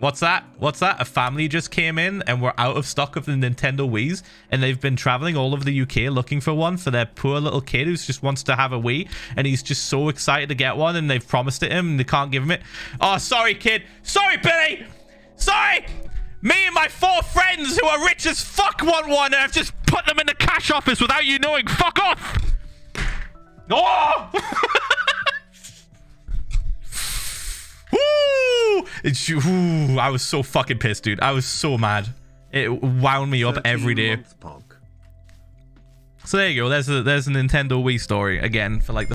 What's that? What's that? A family just came in and we're out of stock of the Nintendo Wii's and they've been traveling all over the UK looking for one for their poor little kid who just wants to have a Wii and he's just so excited to get one and they've promised it him and they can't give him it. Oh, sorry, kid. Sorry, Billy. Sorry. Me and my four friends who are rich as fuck want one and I've just put them in the cash office without you knowing. Fuck off. Oh! It's, ooh, I was so fucking pissed, dude. I was so mad. It wound me up every day. So there you go. There's a there's a Nintendo Wii story again for like the